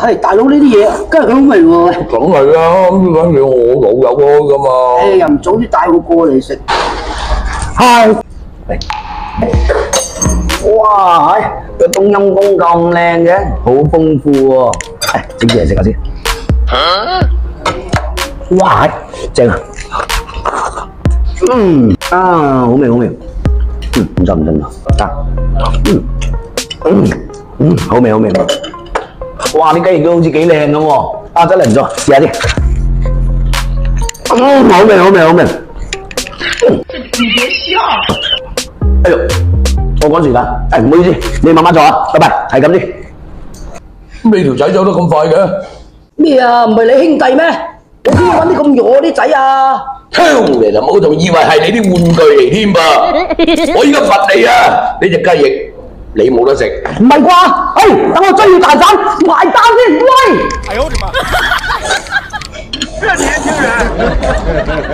係大佬呢啲嘢梗係佢好味喎，梗係啦，咁梗係我老友開噶嘛。誒又唔早啲帶我過嚟食。係。哇！係個冬陰功咁靚嘅，好豐富喎。誒，整啲嘢食下先。哇！係正啊！嗯啊，好味好味。嗯，唔錯唔錯唔錯。啊，嗯嗯嗯，好味好味。哇！啲雞翼都好似幾靚咁喎。啊，真係唔錯，試下先。嗯，好味好味好味。哎呦，我趕時間，誒唔好意思，你慢慢坐啊，拜拜，係咁先。你條仔走得咁快嘅？咩啊？唔係你兄弟咩？我邊揾啲咁弱啲仔啊？挑嚟就冇，仲以為係你啲玩具嚟添噃。我依家罰你啊！呢只雞翼你冇得食。唔係啩？哎，等我追住大！哎呦我的妈！这年轻人。